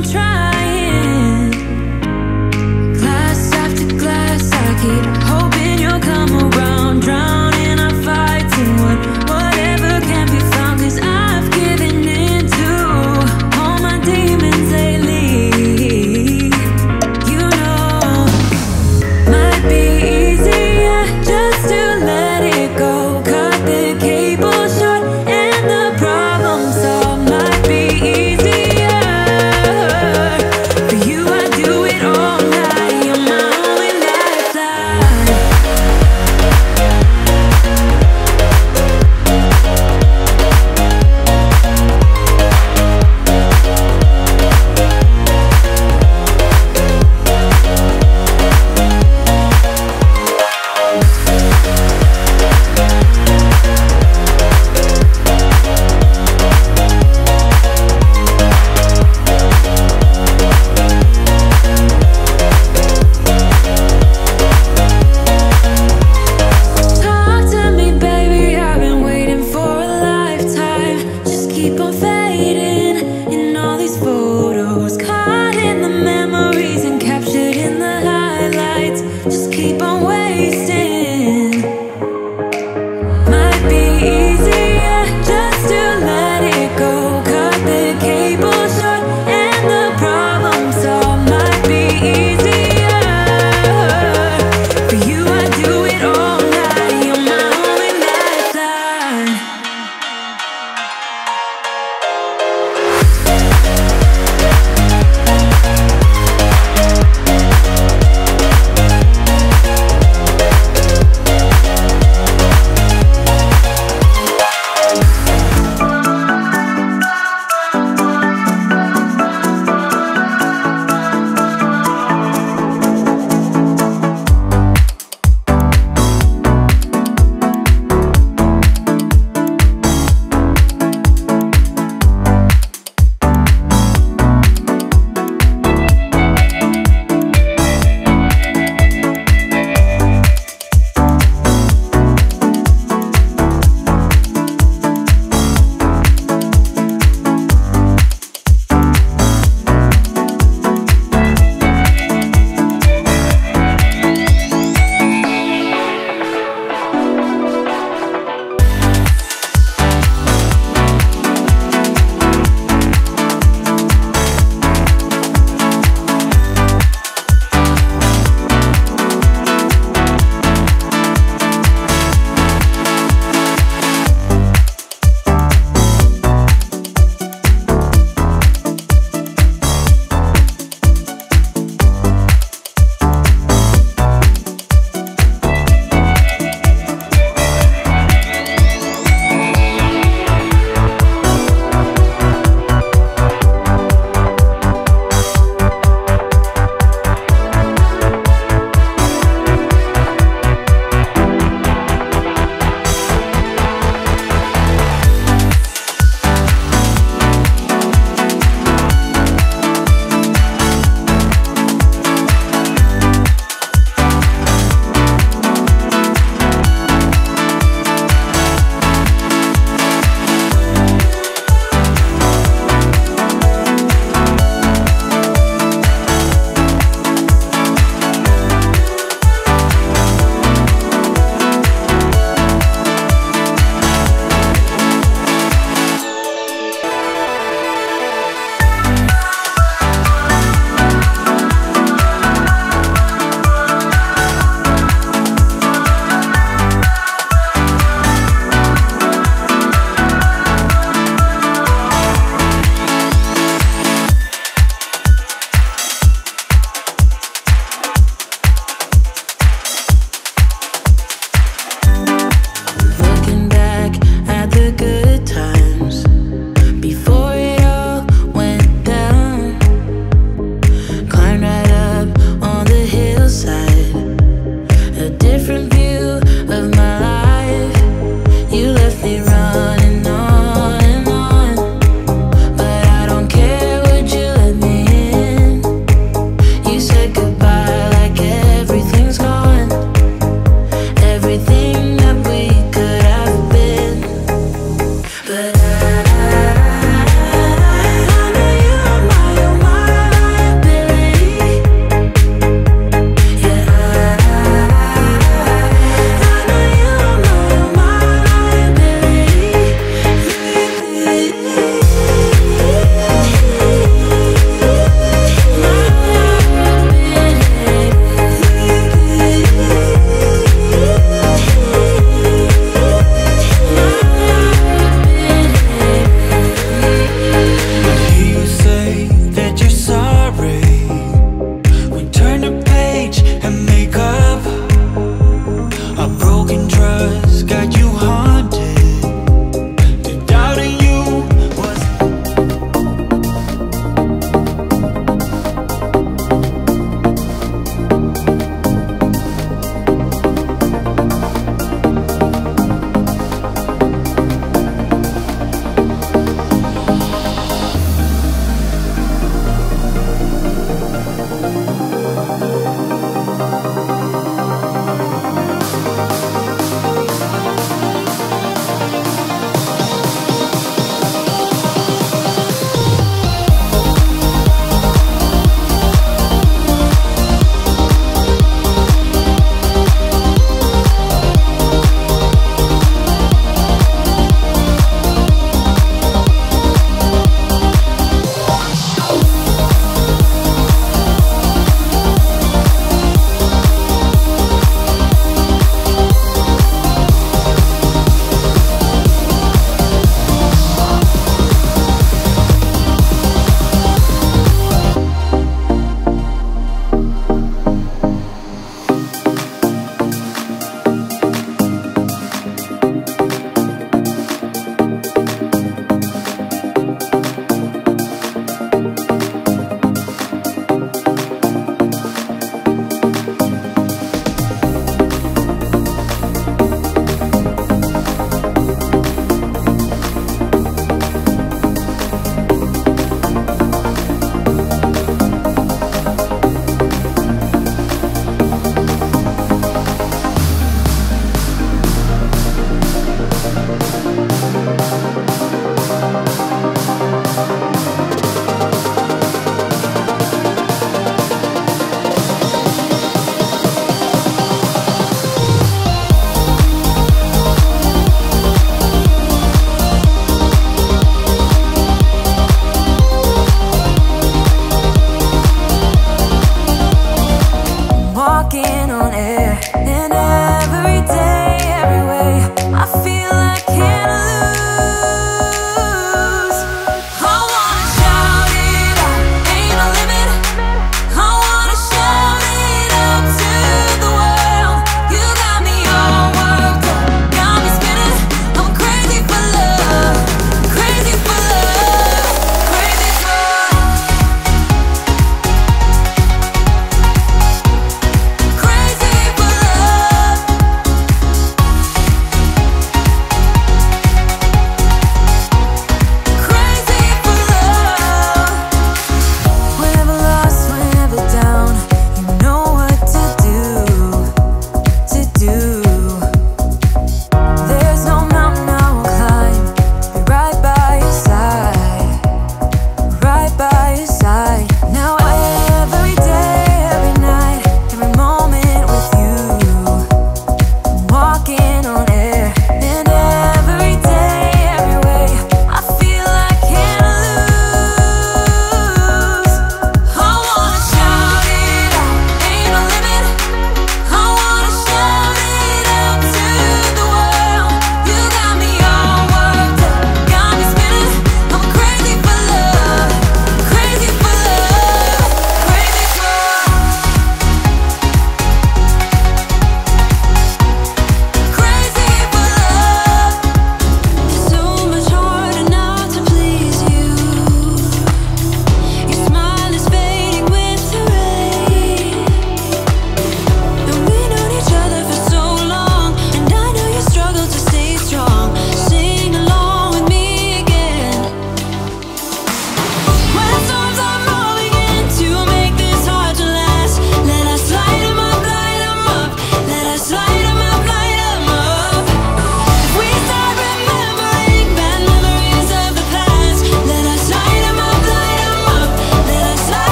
Just keep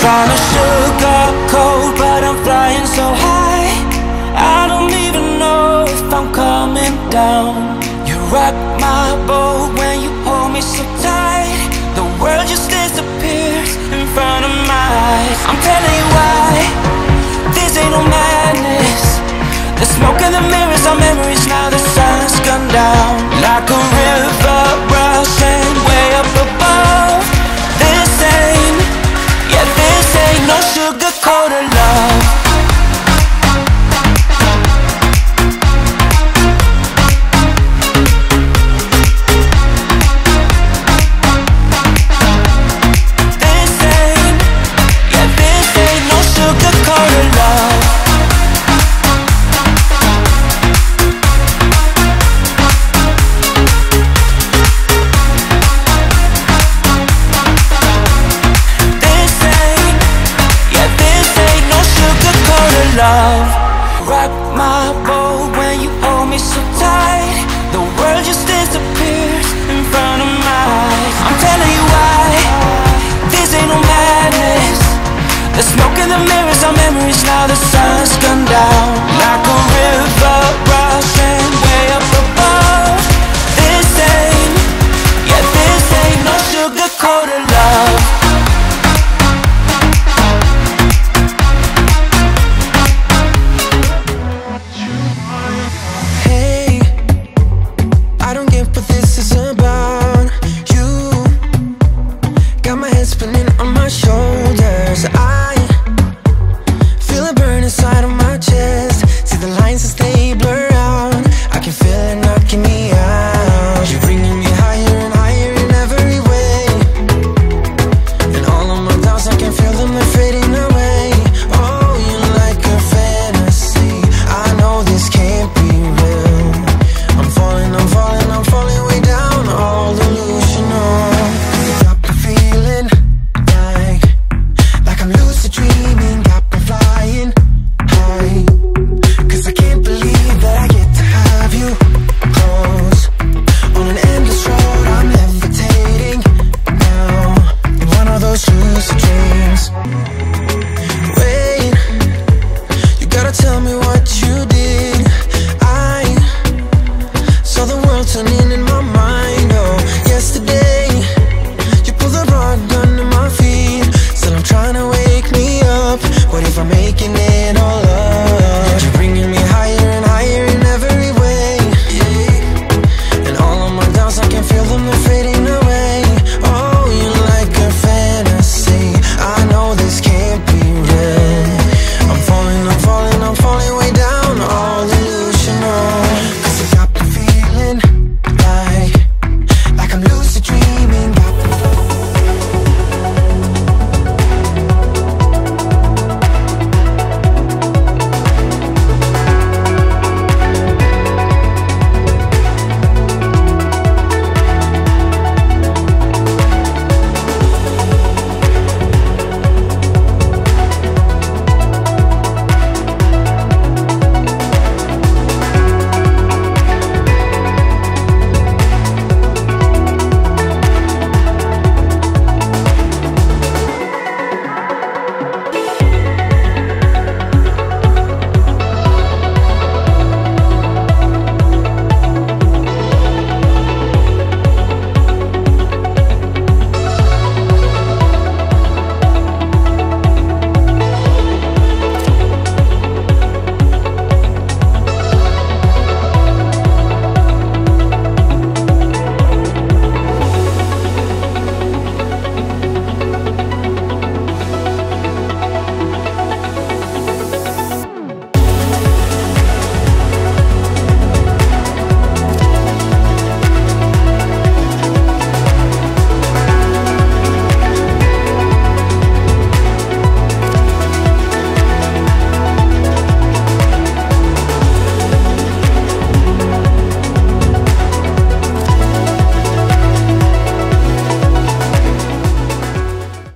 Found a sugar coat, but I'm flying so high I don't even know if I'm coming down. You rock my boat when you hold me so tight. The world just disappears in front of my eyes. I'm telling you why, this ain't no madness. The smoke and the mirrors are memories. Now